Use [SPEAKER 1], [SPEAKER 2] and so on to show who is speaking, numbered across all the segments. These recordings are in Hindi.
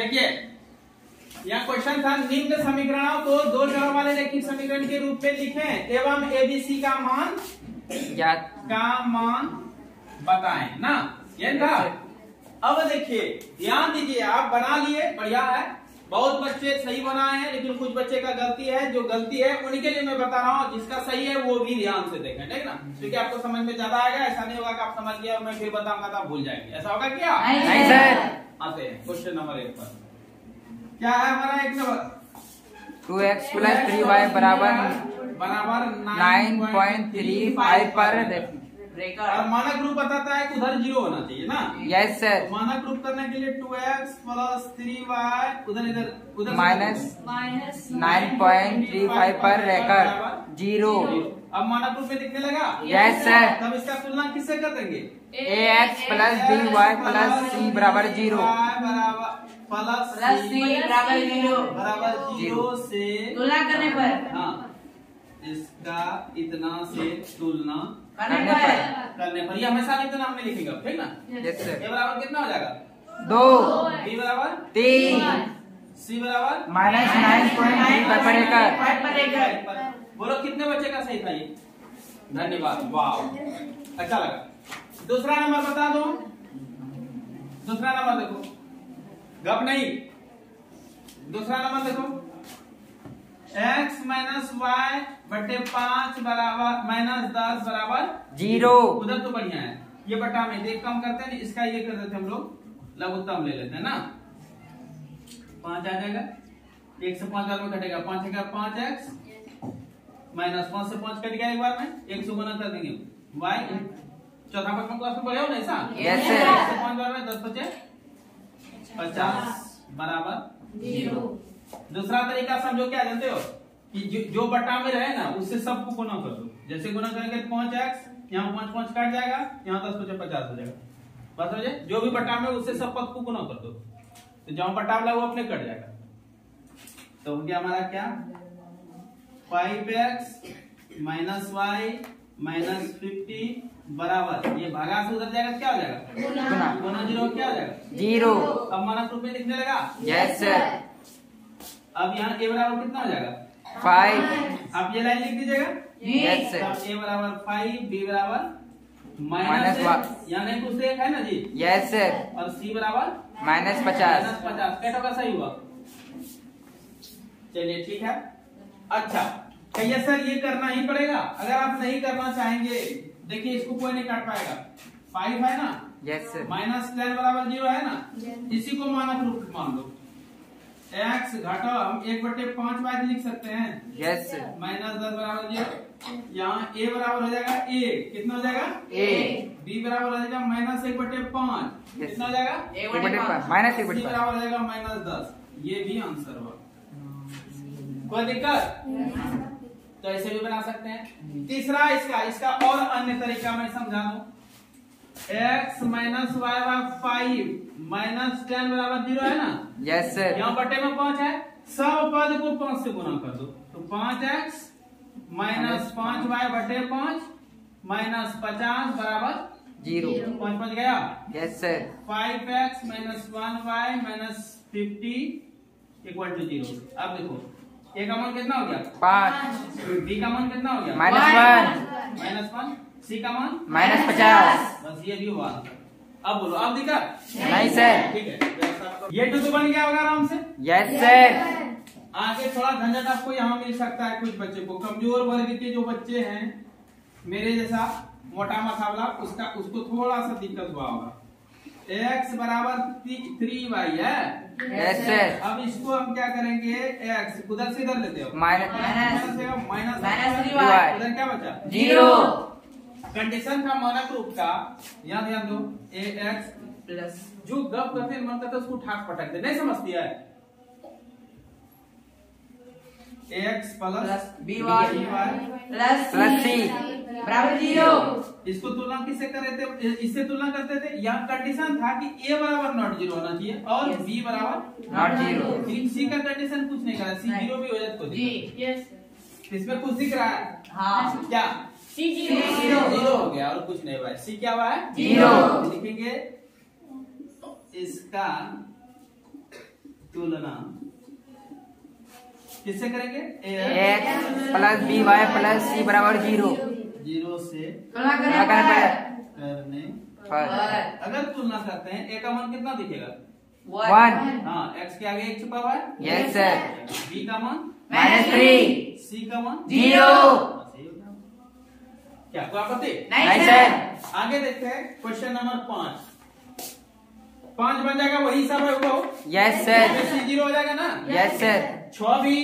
[SPEAKER 1] देखिए यहाँ क्वेश्चन था निम्न समीकरणों को दो चरों वाले रैखिक समीकरण के रूप में लिखें एवं एबीसी का मान
[SPEAKER 2] ज्ञात।
[SPEAKER 1] का मान बताएँ ना? ये था? अब देखिए ध्यान दीजिए आप बना लिए बढ़िया है। बहुत बच्चे सही बनाए हैं लेकिन कुछ बच्चे का गलती है जो गलती है उनके लिए मैं बता रहा हूँ जिसका सही है वो भी ध्यान से देखें ठीक ना? क्योंकि आपको समझ में ज़्यादा आएगा ऐसा नहीं होगा कि आप समझ गए और मैं फिर बताऊँगा तो आप भूल जाएँगे। ऐसा होगा क्या?
[SPEAKER 2] नहीं सर।
[SPEAKER 1] आते हैं। क्वेश्चन नंबर एक पर। क्या है हमारा एक number?
[SPEAKER 2] Two X plus three Y बराबर
[SPEAKER 1] बराबर
[SPEAKER 2] नाइन पॉइंट थ्री फाइव पर
[SPEAKER 1] और मानक रूप बताता है कि उधर ज़ीरो होना चाहिए ना?
[SPEAKER 2] यस सर
[SPEAKER 1] तो मानक रूप करने के लिए two X plus three Y उधर इधर उधर
[SPEAKER 2] minus
[SPEAKER 3] minus
[SPEAKER 2] nine point three five पर रहकर ज़ीरो
[SPEAKER 1] अब मानक रूप में दिखने लगा?
[SPEAKER 2] यस सर
[SPEAKER 1] तब इसका तुलना किससे कर देंगे?
[SPEAKER 2] A X plus B Y plus C बराबर ज़ीरो।
[SPEAKER 1] प्लस
[SPEAKER 3] सी बराबर ज़ीरो।
[SPEAKER 1] बराबर ज़ीरो से
[SPEAKER 3] तुलना करने पर।
[SPEAKER 1] हाँ इसका इतना से तुलना
[SPEAKER 3] करने पर।
[SPEAKER 1] करने पर। ये हमेशा इतना हमने लिखेगा ठीक ना?
[SPEAKER 2] यस सर ए
[SPEAKER 1] बराबर कितना हो जाएगा?
[SPEAKER 2] दो।
[SPEAKER 1] बी बराबर?
[SPEAKER 2] तीन।
[SPEAKER 1] सी बराबर?
[SPEAKER 2] माइनस नाइन पॉइंट फाइव पर रहकर
[SPEAKER 1] बोलो कितने बच्चे का सही था ये? धन्यवाद वाह अच्छा लगा। दूसरा नंबर बता दो। दूसरा नंबर देखो। गप नहीं। दूसरा नंबर देखो। X माइनस वाई बटे पाँच बराबर माइनस दस बराबर
[SPEAKER 2] ज़ीरो।
[SPEAKER 1] उधर तो बढ़िया है। ये बटा में एक कम करते हैं इसका ये कर देते हम लोग लघुत्तम ले लेते हैं ना। पाँच आ जाएगा। एक से पाँच में कटेगा पाँच है पाँच एक्स माइनस पाँच से पाँच कट गया एक बार में एक से गुना कर देंगे। वाई चौथा में क्लास में पढ़े हो ना ऐसा?
[SPEAKER 2] Yes,
[SPEAKER 1] से पाँच बार में दस पचे पचास। बराबर?
[SPEAKER 3] ज़ीरो।
[SPEAKER 1] दूसरा तरीका समझो क्या जानते हो? कि जो, जो बटा में रहे ना उससे सबको गुना कर दो। जैसे गुना करेंगे तो पाँच एक्स यहाँ पाँच पाँच कट जाएगा यहाँ दस पचे पचास हो जाएगा। बस समझे? जो भी बटा में उससे सब पद को गुना कर दो। तो जहाँ बटा वाला वो अपने कट जाएगा। तो हो गया हमारा क्या? Five X minus Y minus fifty बराबर। ये भागा से उधर जाएगा क्या हो जाएगा?
[SPEAKER 2] गुना।
[SPEAKER 1] गुना। ज़ीरो क्या हो जाएगा?
[SPEAKER 2] ज़ीरो।
[SPEAKER 1] अब मानक रूप में लिखने लगा?
[SPEAKER 2] यस सर
[SPEAKER 1] अब यहाँ ए बराबर कितना हो जाएगा?
[SPEAKER 2] फाइव
[SPEAKER 1] आप ये लाइन लिख दीजिएगा।
[SPEAKER 2] यस सर
[SPEAKER 1] ए बराबर फाइव बी बराबर माइनस नहीं कुछ एक है ना जी?
[SPEAKER 2] यस सर
[SPEAKER 1] और सी बराबर
[SPEAKER 2] माइनस पचास.
[SPEAKER 1] माइनस पचास। कैटा का सही हुआ? चलिए ठीक है। अच्छा कहिए सर ये करना ही पड़ेगा। अगर आप नहीं करना चाहेंगे देखिए इसको कोई नहीं काट पाएगा। फाइव है ना?
[SPEAKER 2] यस सर
[SPEAKER 1] माइनस टेन बराबर ज़ीरो है ना? इसी को मानक रूप मान लो। एक्स घटाओ हम एक बटे पाँच वाइज लिख सकते हैं।
[SPEAKER 2] यस सर
[SPEAKER 1] माइनस दस बराबर ज़ीरो यहाँ ए बराबर हो जाएगा ए कितना हो जाएगा?
[SPEAKER 2] ए
[SPEAKER 1] बी बराबर हो जाएगा माइनस एक बटे पाँच। कितना हो जाएगा?
[SPEAKER 2] बटे माइनस एक बटे पाँच।
[SPEAKER 1] बराबर हो जाएगा माइनस दस। ये भी आंसर हुआ कोई दिक्कत? तो ऐसे भी बना सकते हैं। तीसरा इसका इसका और अन्य तरीका मैं समझा दूँ। X minus Y by five minus ten बराबर ज़ीरो है ना?
[SPEAKER 2] यस सर
[SPEAKER 1] यहाँ बटे में पाँच है। सब पद को पाँच से गुना कर दो। तो पाँच एक्स माइनस पाँच वाई बटे पाँच माइनस पचास बराबर
[SPEAKER 2] ज़ीरो
[SPEAKER 1] पाँच पाँच गया?
[SPEAKER 2] Yes sir
[SPEAKER 1] five X minus one Y minus fifty equal to zero अब देखो। ए का मान कितना हो गया?
[SPEAKER 2] पाँच।
[SPEAKER 1] बी का मान कितना हो गया?
[SPEAKER 2] Minus one.
[SPEAKER 1] Minus one. C का मान?
[SPEAKER 2] माइनस पचास।
[SPEAKER 1] बस ये भी हुआ। अब बोलो अब दिखा।
[SPEAKER 2] नहीं सर
[SPEAKER 1] ठीक है ये टू तो बन गया होगा आराम से।
[SPEAKER 2] यस सर
[SPEAKER 1] आगे थोड़ा झंझट आपको यहाँ मिल सकता है कुछ बच्चे को। कमज़ोर वर्ग के जो बच्चे हैं मेरे जैसा मोटा मसावला उसका उसको थोड़ा सा दिक्कत हुआ होगा। एक्स बराबर थ्री वाई है?
[SPEAKER 2] सर
[SPEAKER 1] अब इसको हम क्या करेंगे? एक्स उधर से इधर लेते हो।
[SPEAKER 2] Minus
[SPEAKER 1] minus
[SPEAKER 3] three
[SPEAKER 2] Y.
[SPEAKER 1] उधर क्या बचा?
[SPEAKER 2] ज़ीरो
[SPEAKER 1] कंडीशन का मानक रूप का यहाँ ध्यान दो। ए एक्स
[SPEAKER 3] प्लस
[SPEAKER 1] जो गप करते मन करता है उसको ठाक पटक दे। नहीं समझती है? X plus
[SPEAKER 3] plus B Y plus
[SPEAKER 2] plus C
[SPEAKER 3] बराबर ज़ीरो
[SPEAKER 1] इसको तुलना किससे कर रहे थे? इससे तुलना करते थे? यहाँ कंडीशन था कि ए बराबर नॉट ज़ीरो होना चाहिए और
[SPEAKER 3] Yes.
[SPEAKER 1] बी बराबर
[SPEAKER 2] नॉट ज़ीरो
[SPEAKER 1] लेकिन सी का कंडीशन कुछ नहीं करा। सी ज़ीरो भी हो जाए तो
[SPEAKER 3] जी। यस
[SPEAKER 1] इसमें कुछ दिख रहा है?
[SPEAKER 3] हाँ।
[SPEAKER 1] क्या?
[SPEAKER 3] सी ज़ीरो
[SPEAKER 1] ज़ीरो ज़ीरो हो गया और कुछ नहीं हुआ सी क्या हुआ है?
[SPEAKER 2] ज़ीरो।
[SPEAKER 1] लिखेंगे। इसका तुलना किससे करेंगे?
[SPEAKER 2] X plus B Y plus C बराबर ज़ीरो
[SPEAKER 1] ज़ीरो से
[SPEAKER 3] करने पर
[SPEAKER 1] करने
[SPEAKER 2] पर
[SPEAKER 1] अगर तुलना करते हैं एक का मान कितना दिखेगा?
[SPEAKER 2] वन।
[SPEAKER 1] हाँ एक्स के आगे एक छुपा हुआ है?
[SPEAKER 2] यस सर
[SPEAKER 1] बी का मान?
[SPEAKER 2] माइनस थ्री
[SPEAKER 1] सी का मान?
[SPEAKER 3] ज़ीरो।
[SPEAKER 1] क्या कोई आपत्ति
[SPEAKER 3] नहीं सर
[SPEAKER 1] आगे देखते हैं क्वेश्चन नंबर पाँच। पाँच बन जाएगा वही सब है वो।
[SPEAKER 2] यस सर
[SPEAKER 1] ज़ीरो हो जाएगा ना?
[SPEAKER 2] यस सर
[SPEAKER 1] छह भी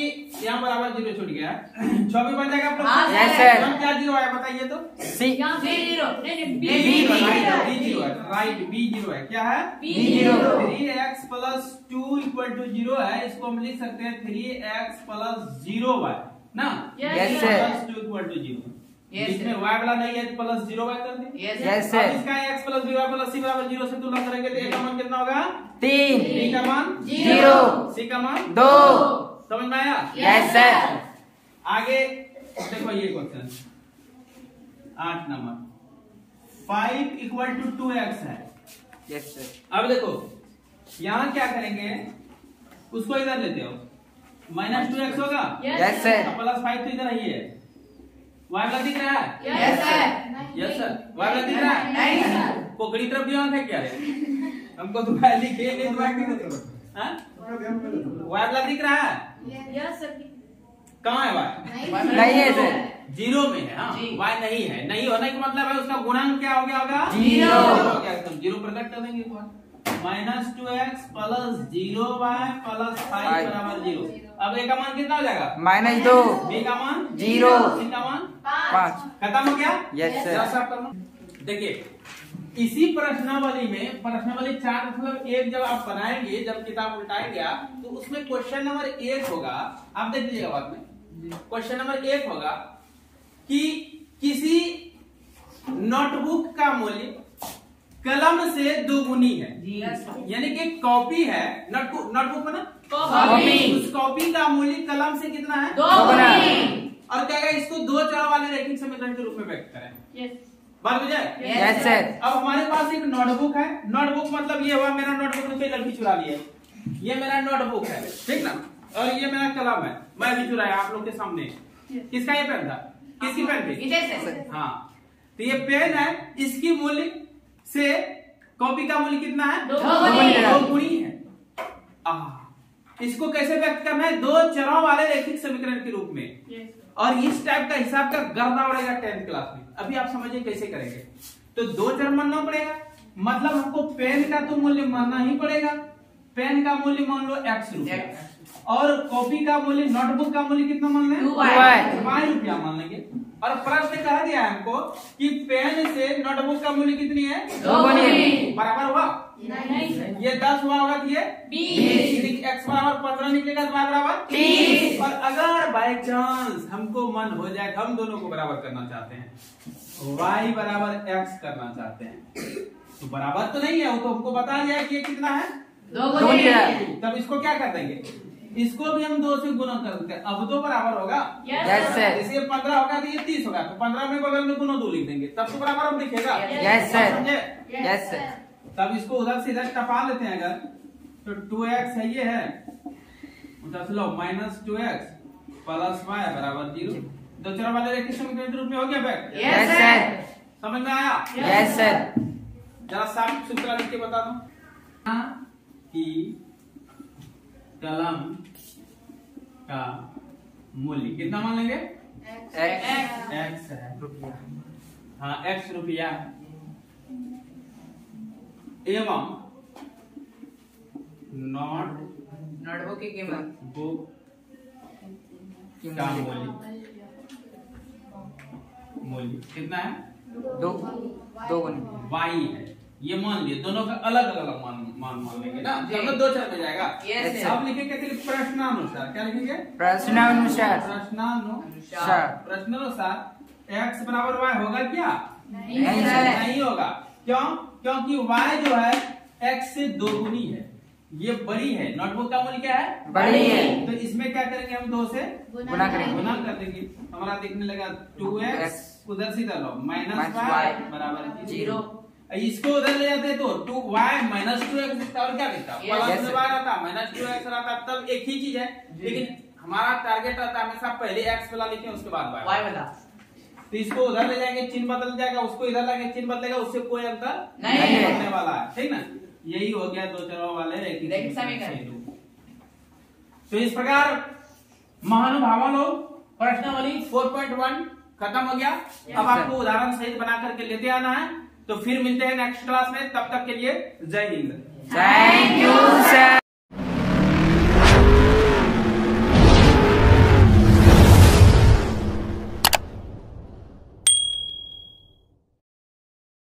[SPEAKER 1] यहाँ बराबर ज़ीरो छूट गया। छह भी बन जाएगा आप लोग
[SPEAKER 3] हाँ,
[SPEAKER 2] sir.
[SPEAKER 1] यहाँ क्या ज़ीरो आया बताइए तो?
[SPEAKER 2] C
[SPEAKER 3] B zero. नहीं नहीं बी ज़ीरो
[SPEAKER 1] है राइट बी ज़ीरो है। क्या है?
[SPEAKER 3] B
[SPEAKER 2] zero.
[SPEAKER 1] Three X plus two equal to zero है इसको हम लिख सकते हैं three X plus zero Y ना?
[SPEAKER 2] Yes, sir.
[SPEAKER 1] Plus two equal to zero इसमें
[SPEAKER 3] sir.
[SPEAKER 1] वाला नहीं है प्लस ज़ीरो वाई कर दें
[SPEAKER 3] यस सर
[SPEAKER 1] अब इसका X plus B Y plus C बराबर ज़ीरो से तुलना करेंगे तो ए का मान कितना होगा?
[SPEAKER 2] तीन।
[SPEAKER 1] बी का मान
[SPEAKER 2] ज़ीरो
[SPEAKER 1] सी का मान
[SPEAKER 2] दो।
[SPEAKER 1] समझ में आया?
[SPEAKER 2] यस सर
[SPEAKER 1] आगे देखो ये क्वेश्चन आठ number five equal to two X है।
[SPEAKER 2] यस सर
[SPEAKER 1] अब देखो यहाँ क्या करेंगे? उसको इधर लेते हो। माइनस टू एक्स होगा?
[SPEAKER 2] यस सर
[SPEAKER 1] प्लस फाइव तो इधर ही है। वाई वाला दिख रहा है?
[SPEAKER 3] Yes sir
[SPEAKER 1] yes sir Y वाला दिख रहा है?
[SPEAKER 3] नहीं सर
[SPEAKER 1] पोखड़ी तरफ़ भी है क्या? हमको तो वाई लिखे नहीं तो वाई क्यों हाँ? वाई वाला दिख रहा है?
[SPEAKER 3] यस सर
[SPEAKER 1] कहाँ है वाई
[SPEAKER 2] नहीं है सर
[SPEAKER 1] ज़ीरो में है हाँ? वाई नहीं है। नहीं होने का मतलब है उसका गुणांक क्या हो गया होगा?
[SPEAKER 2] ज़ीरो।
[SPEAKER 1] हो गया एकदम ज़ीरो प्रकट कर देंगे minus two X plus zero Y plus five
[SPEAKER 2] five.
[SPEAKER 1] बराबर ज़ीरो। अब ए का मान कितना हो जाएगा?
[SPEAKER 2] माइनस दो।
[SPEAKER 1] बी का मान?
[SPEAKER 2] ज़ीरो।
[SPEAKER 1] सी का मान?
[SPEAKER 2] पाँच।
[SPEAKER 1] खत्म हो गया?
[SPEAKER 2] यस सर
[SPEAKER 1] देखिए इसी प्रश्नावली में प्रश्नावली चार मतलब एक जब आप बनाएँगे जब किताब उल्टाएँगे तो उसमें क्वेश्चन नंबर एक होगा। आप देख लीजिएगा बाद में। क्वेश्चन नंबर एक होगा कि किसी नोटबुक का मूल्य कलम से दोगुनी है। यानी कि कॉपी है। नोटबुक नोटबुक में ना?
[SPEAKER 3] कॉपी
[SPEAKER 1] उस कॉपी का मूल्य कलम से कितना है?
[SPEAKER 3] दो
[SPEAKER 2] गुना।
[SPEAKER 1] और क्या क्या इसको दो चरण वाले रैखिक समीकरण के रूप में व्यक्त करें। बात हो जाए?
[SPEAKER 2] यस
[SPEAKER 1] अब हमारे पास एक नोटबुक है। नोटबुक मतलब ये हुआ मेरा नोटबुक में कोई लड़की चुरा लिया ये मेरा नोटबुक है। ठीक ना? और ये मेरा कलम है। मैं भी चुराया आप लोग के सामने। किसका ये पेन था? किसकी पेन थी? हाँ। तो ये पेन है इसकी मूल्य से कॉपी का मूल्य कितना है?
[SPEAKER 3] दो गुनी।
[SPEAKER 1] है। आह, इसको कैसे व्यक्त करना है? दो चरों वाले रैखिक समीकरण के रूप में। और इस टाइप का हिसाब का गर्दा पड़ेगा टेंथ क्लास में। अभी आप समझिए कैसे करेंगे। तो दो चर मानना पड़ेगा। मतलब हमको पेन का तो मूल्य मानना ही पड़ेगा। पेन का मूल्य मान लो एक्स रुपया। और कॉपी का मूल्य नोटबुक का मूल्य कितना मान लें. वाई रुपया मान लेंगे। और प्रश्न कह दिया है हमको कि पेन से नोटबुक का मूल्य कितनी है? बराबर हुआ?
[SPEAKER 3] नहीं।
[SPEAKER 1] ये दस हुआ होगा तो ये
[SPEAKER 3] बीस।
[SPEAKER 1] एक्स बराबर पंद्रह निकलेगा तो बराबर अगर बाय चांस हमको मन हो जाए हम दोनों को बराबर करना चाहते हैं। Y बराबर x करना चाहते हैं। तो बराबर तो नहीं है वो तो हमको बता दिया कि ये कितना है।
[SPEAKER 3] दो। गुनी।
[SPEAKER 1] तब इसको क्या कर देंगे? इसको भी हम दो से गुना कर देते हैं। अब तो बराबर होगा।
[SPEAKER 2] यस सर
[SPEAKER 1] जैसे पंद्रह होगा तो ये तीस होगा। तो पंद्रह में बगल में गुना दो लिख देंगे। तब तो बराबर हम लिखेगा।
[SPEAKER 2] यस सर यस सर
[SPEAKER 1] तब इसको उधर से इधर टपा लेते हैं अगर। तो टू एक्स है ये है। उधर से लो minus two X plus Y बराबर ज़ीरो। दो चर वाले रेखिक समीकरण के रूप में हो गया बैक?
[SPEAKER 3] यस सर
[SPEAKER 1] समझ में आया?
[SPEAKER 2] यस सर
[SPEAKER 1] जरा साफ़ सुथरा लिख के बता दो। हाँ, कि कलम का मूल्य कितना मान लेंगे?
[SPEAKER 2] एक्स
[SPEAKER 1] एक्स है।
[SPEAKER 2] रुपया
[SPEAKER 1] हाँ एक्स रुपया। एवं नॉट
[SPEAKER 3] नोटबुक की कीमत।
[SPEAKER 1] बुक
[SPEAKER 2] की
[SPEAKER 1] का
[SPEAKER 2] मूल्य
[SPEAKER 1] कितना है?
[SPEAKER 2] दो। दो गुनी।
[SPEAKER 1] वाई है। ये मान लिए दोनों का अलग अलग मान मान मान लेंगे ना। हम दो चर में जाएगा। अब लिखेंगे फिर प्रश्नानुसार। क्या लिखेंगे?
[SPEAKER 2] प्रश्नानुसार।
[SPEAKER 1] प्रश्नानुसार।
[SPEAKER 2] सार
[SPEAKER 1] प्रश्नानुसार। एक्स बराबर वाई होगा क्या?
[SPEAKER 3] नहीं
[SPEAKER 1] नहीं होगा। क्यों? क्योंकि वाई जो है एक्स से दोगुनी है। ये बड़ी है नोटबुक का मूल्य क्या है?
[SPEAKER 2] बड़ी है।
[SPEAKER 1] तो इसमें क्या करेंगे हम दो से?
[SPEAKER 2] गुना करेंगे।
[SPEAKER 1] गुना कर देंगे। हमारा दिखने लगा टू एक्स उधर सीधा लो माइनस वाई बराबर
[SPEAKER 3] ज़ीरो
[SPEAKER 1] इसको उधर ले जाते तो two Y minus two X दिखता और क्या दिखता प्लस वाई रहता माइनस टू एक्स रहता तब एक ही चीज़ है। लेकिन हमारा टारगेट रहता है हमेशा पहले एक्स वाला लिखें उसके बाद वाई
[SPEAKER 3] वाला।
[SPEAKER 1] तो इसको उधर ले जाएँगे चिन्ह बदल जाएगा उसको इधर लाएँगे चिन्ह बदलेगा उससे कोई अंतर
[SPEAKER 3] नहीं
[SPEAKER 2] है।
[SPEAKER 1] होने वाला है। ठीक ना? यही हो गया दो चरों वाले रैखिक समीकरण। तो इस प्रकार महानुभावों लोग प्रश्नावली 4.1 खत्म हो गया। अब आपको उदाहरण सहित बना करके लेते आना है। तो फिर मिलते हैं नेक्स्ट क्लास में तब तक के लिए जय हिंद।
[SPEAKER 2] Thank you sir